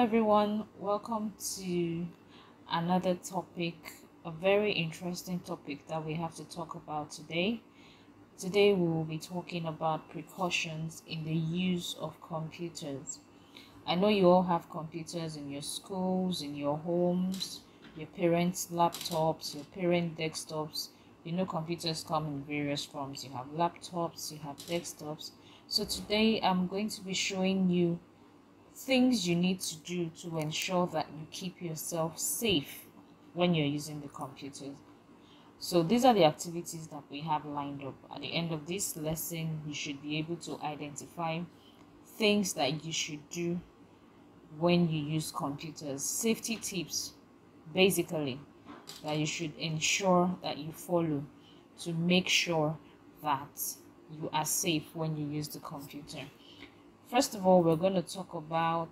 everyone. Welcome to another topic, a very interesting topic that we have to talk about today. Today, we will be talking about precautions in the use of computers. I know you all have computers in your schools, in your homes, your parents' laptops, your parent desktops. You know, computers come in various forms. You have laptops, you have desktops. So, today I'm going to be showing you things you need to do to ensure that you keep yourself safe when you're using the computer. So these are the activities that we have lined up. At the end of this lesson, you should be able to identify things that you should do when you use computers. Safety tips, basically, that you should ensure that you follow to make sure that you are safe when you use the computer. First of all, we're going to talk about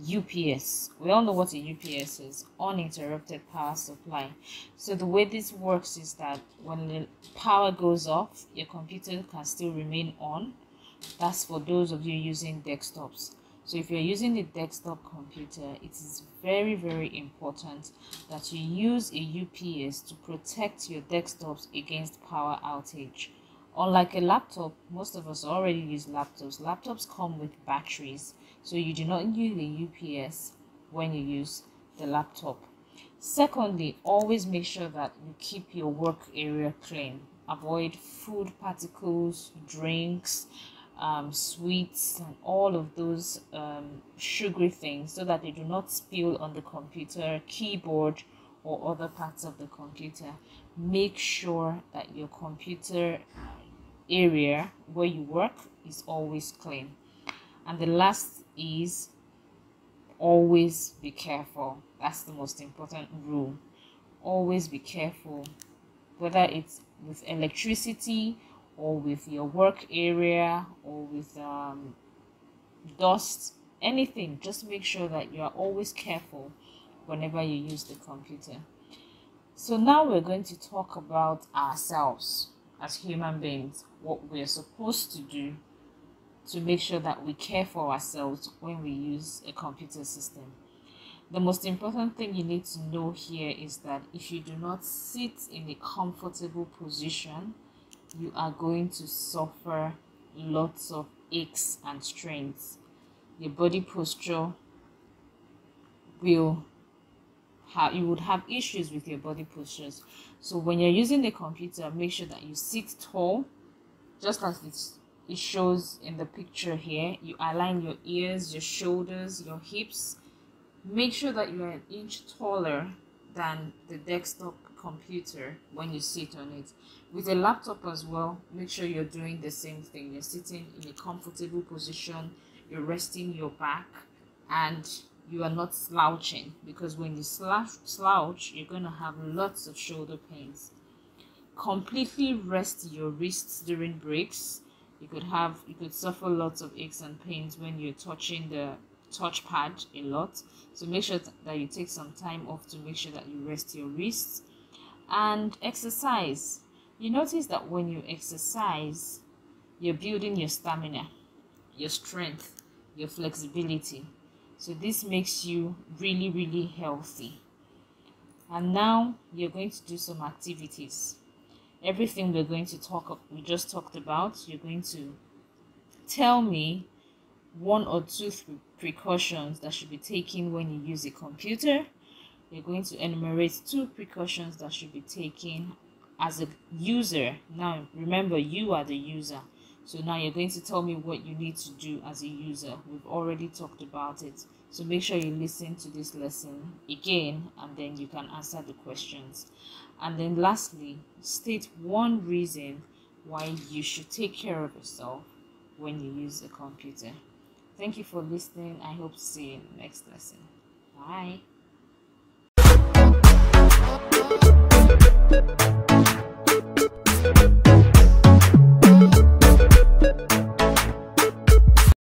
UPS. We all know what a UPS is uninterrupted power supply. So, the way this works is that when the power goes off, your computer can still remain on. That's for those of you using desktops. So, if you're using a desktop computer, it is very, very important that you use a UPS to protect your desktops against power outage. Unlike a laptop, most of us already use laptops. Laptops come with batteries, so you do not use a UPS when you use the laptop. Secondly, always make sure that you keep your work area clean. Avoid food particles, drinks, um, sweets, and all of those um, sugary things so that they do not spill on the computer, keyboard, or other parts of the computer. Make sure that your computer area where you work is always clean. And the last is always be careful. That's the most important rule. Always be careful, whether it's with electricity or with your work area or with um, dust, anything. Just make sure that you are always careful whenever you use the computer. So now we're going to talk about ourselves as human beings what we're supposed to do to make sure that we care for ourselves when we use a computer system. The most important thing you need to know here is that if you do not sit in a comfortable position, you are going to suffer lots of aches and strains. Your body posture will have you would have issues with your body postures. So when you're using the computer, make sure that you sit tall just as it, it shows in the picture here. You align your ears your shoulders your hips. Make sure that you are an inch taller than the desktop computer when you sit on it. With a laptop as well make sure you're doing the same thing. You're sitting in a comfortable position you're resting your back and you are not slouching because when you slouch, slouch you're going to have lots of shoulder pains. Completely rest your wrists during breaks. You could have you could suffer lots of aches and pains when you're touching the touchpad a lot. So make sure that you take some time off to make sure that you rest your wrists. And exercise. You notice that when you exercise you're building your stamina your strength your flexibility so this makes you really really healthy. And now you're going to do some activities. Everything we're going to talk we just talked about you're going to tell me one or two precautions that should be taken when you use a computer. You're going to enumerate two precautions that should be taken as a user. Now remember you are the user so now you're going to tell me what you need to do as a user we've already talked about it so make sure you listen to this lesson again and then you can answer the questions. And then lastly, state one reason why you should take care of yourself when you use a computer. Thank you for listening. I hope to see you in the next lesson. Bye.